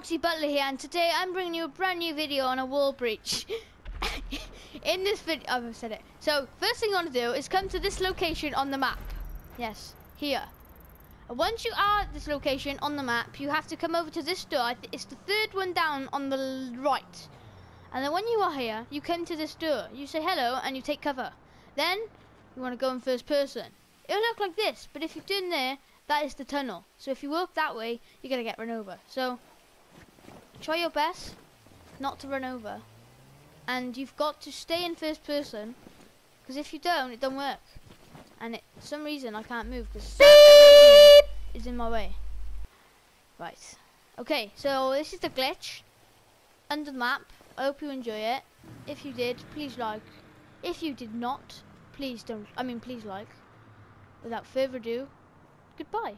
Butler here, and today I'm bringing you a brand new video on a wall breach. In this video, oh, I've said it. So, first thing you want to do is come to this location on the map. Yes, here. And once you are at this location on the map, you have to come over to this door. It's the third one down on the right. And then when you are here, you come to this door. You say hello, and you take cover. Then, you want to go in first person. It'll look like this, but if you're turn there, that is the tunnel. So if you walk that way, you're going to get run over. So, try your best not to run over. And you've got to stay in first person, because if you don't, it don't work. And it, for some reason, I can't move because is in my way. Right. Okay, so this is the glitch under the map. I hope you enjoy it. If you did, please like. If you did not, please don't. I mean, please like. Without further ado, goodbye.